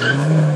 Mm-hmm.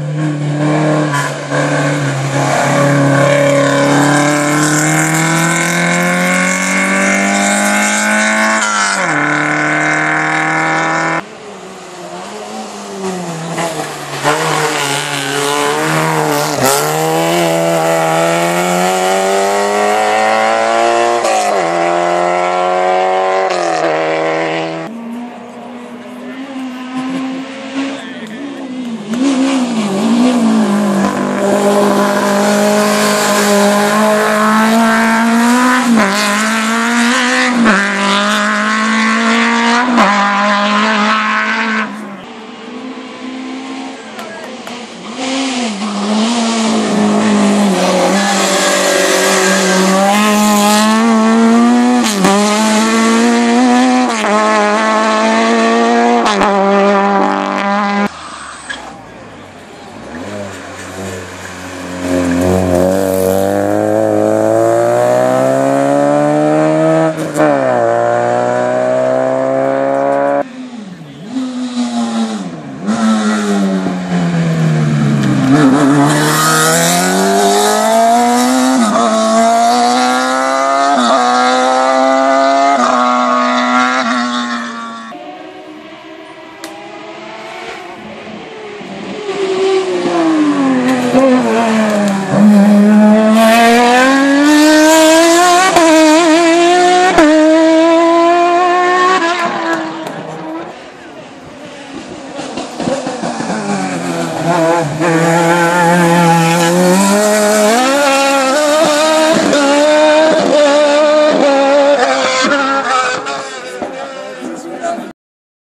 Yeah.